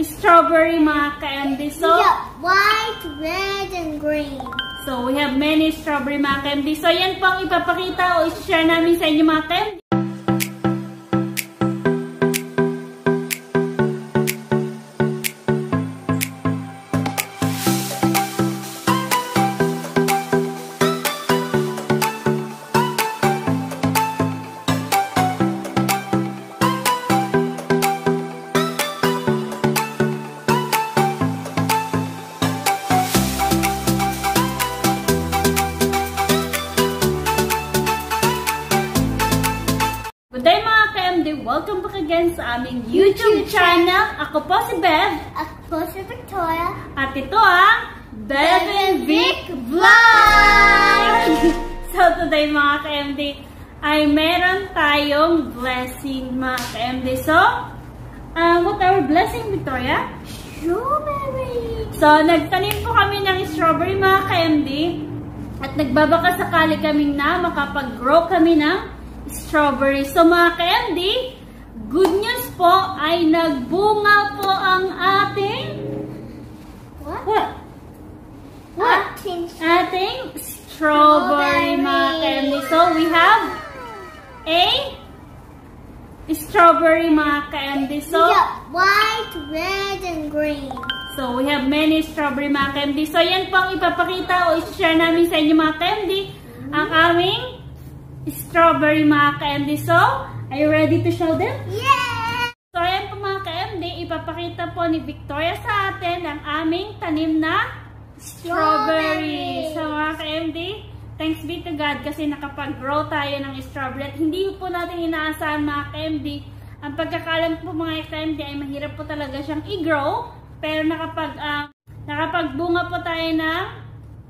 strawberry mga ka-MD. So, white, red, and green. so we have many strawberry mga ka-MD. So, yan po ang ipapakita o i-share namin sa inyo mga ka-MD. Day mga ka-MD! Welcome back again sa aming YouTube channel. Ako po si Bev. Ako po si Victoria. At ito ang Bev and Vic Vlog! so today mga ka-MD ay meron tayong blessing mga ka-MD. So, uh, what our blessing Victoria? Strawberry. So, nagtanim po kami ng strawberry mga ka-MD at nagbabaka sakali kami na makapag-grow kami ng strawberry. So, mga ka-MD, good news po ay nagbunga po ang ating What? what? What? Ating Ating strawberry mga ka-MD. So, we have a strawberry mga ka-MD. So, white, red, and green. So, we have many strawberry mga ka-MD. So, yan po ang ipapakita o i-share namin sa inyo mga ka-MD. Ang aming strawberry mga ka-MD. So, are you ready to show them? Yeah! So, ayan po mga ka-MD. Ipapakita po ni Victoria sa atin ang aming tanim na strawberry. Strawberry. So, mga ka-MD, thanks be to God kasi nakapag-grow tayo ng strawberry. At hindi po natin inaasahan mga ka-MD. Ang pagkakalam po mga ka-MD ay mahirap po talaga siyang i-grow. Pero nakapag, ah, nakapagbunga po tayo ng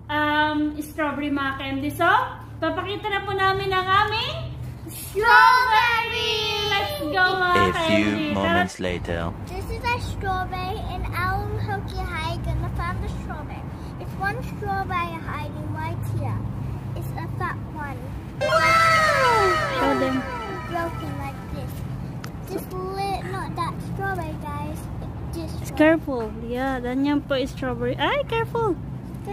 um, strawberry mga ka-MD. So, papakita na po namin ang aming strawberry! Let's go mga A ka-MD! few Tara moments later. This is a strawberry, and Alan Hokey High gonna find the strawberry. It's one strawberry hiding right here. It's a fat one. Wow! Show them. Broken like this. This lit, not that strawberry, guys. Just It's careful. Yeah, ganyan po is strawberry. Ay, careful.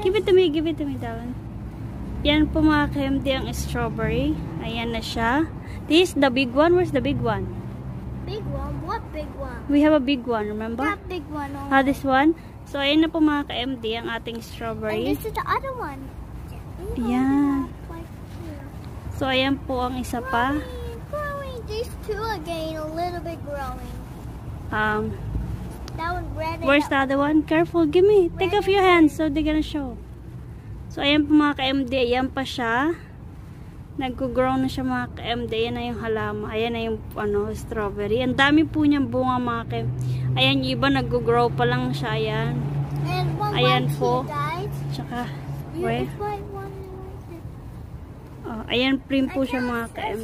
Give it to me, give it to me, Darwin. Yan po mga KMD ang strawberry. Ayan na siya. This is the big one. Where's the big one? big one. What big one? We have a big one, remember? That big one. Over Ah, this one. So, ayan na po mga KMD ang ating And strawberry. this is the other one. Yeah. Right. So, ayan po ang isa pa. Growing. These two getting a little bit growing. Um, That one red. and where's the other one? Careful, give me. Take off your hands so they're gonna show. So, ayan po mga KMD. Ayan pa siya. Nag-grow na siya mga KMD. Ayan na yung halama. Ayan na yung ano, strawberry. Ang dami po niyang bunga mga KMD. Ayan, yung iba nag-grow pa lang siya. Ayan. Ayan po. Tsaka, where? Oh, ayan prim po siya mga guys.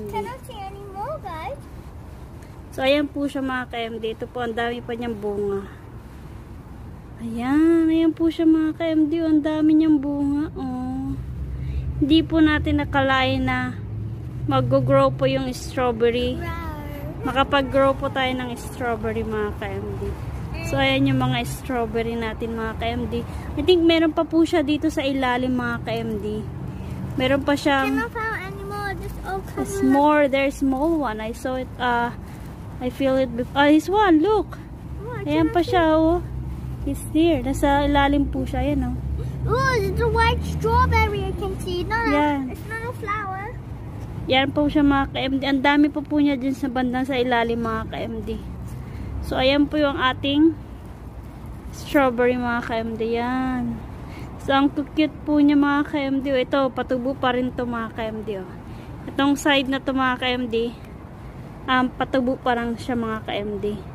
So, ayan po siya mga KMD. Ito po, ang dami pa niyang bunga. Ayan, ayan po siya mga KMD. Oh, Ang dami niyang bunga. Oh. Hindi po natin nakalain na mag-grow po yung strawberry. Makapag-grow po tayo ng strawberry mga KMD. So, ayan yung mga strawberry natin mga KMD. I think meron pa po siya dito sa ilalim mga KMD. Meron pa siyang... Any more. There's small one. I saw it, uh, I feel it before. Ah, this one, look. Oh, Ayan pa siya, oh. It's there. Nasa ilalim po siya, ayan, oh. Oh, it's a white strawberry. I can see. Not Yeah. it's not a flower. Yan po siya mga ka-MD. Ang dami po po niya dyan sa bandang sa ilalim mga ka-MD. So, ayan po yung ating strawberry mga ka-MD. Yan. So, ang cute po niya mga ka-MD. Oh, Ito, patubo pa rin to mga ka-MD. Oh. Itong side na to mga ka-MD, um, patubo pa lang siya mga ka-MD.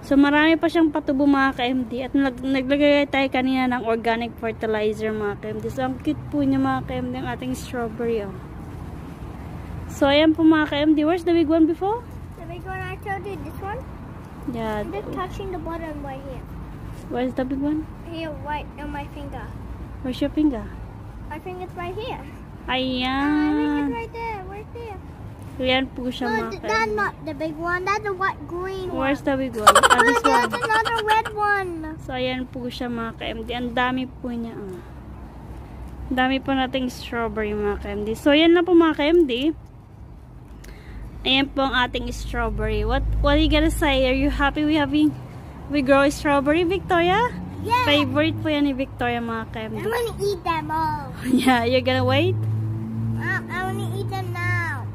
So, marami pa siyang patubo mga ka-MD. At nag naglagay tayo kanina ng organic fertilizer mga ka-MD. So, ang cute po niya mga ka-MD ang ating strawberry. Oh. So, ayan po mga ka-MD. Where's the big one before? The big one I showed you, this one. Yeah. I'm just touching the bottom right here. Where's the big one? Here, right on my finger. Where's your finger? I think it's right here. Ah, I think it's Ayan. right there, right there. So, yan po siya No, mga that's ka-MD. not the big one. That's the white green one. Where's the big one? Ah, this one. There's another red one. So, ayan po siya mga ka-MD. Ang dami po niya. ah. Ang dami po nating strawberry mga ka-MD. So, ayan na po mga ka-MD. Ayan po ang ating strawberry. What what are you gonna say? Are you happy we having we grow strawberry, Victoria? Yeah. Favorite po yan ni Victoria mga I ka-MD. want to eat them all. yeah, you're gonna wait? I, I want to eat them.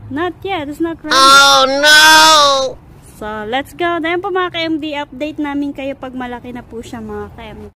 Not yet. It's not ready. Oh no! So, let's go. Dahil po mga ka-MD, update namin kayo pag malaki na po siya mga ka-MD.